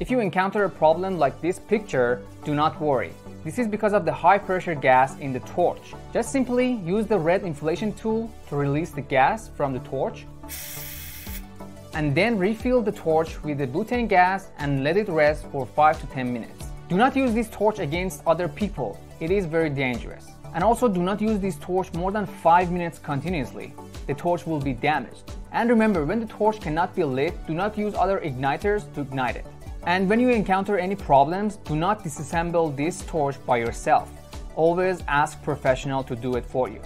If you encounter a problem like this picture, do not worry. This is because of the high pressure gas in the torch. Just simply use the red inflation tool to release the gas from the torch and then refill the torch with the butane gas and let it rest for 5 to 10 minutes. Do not use this torch against other people. It is very dangerous. And also do not use this torch more than 5 minutes continuously. The torch will be damaged. And remember, when the torch cannot be lit, do not use other igniters to ignite it. And when you encounter any problems, do not disassemble this torch by yourself. Always ask professional to do it for you.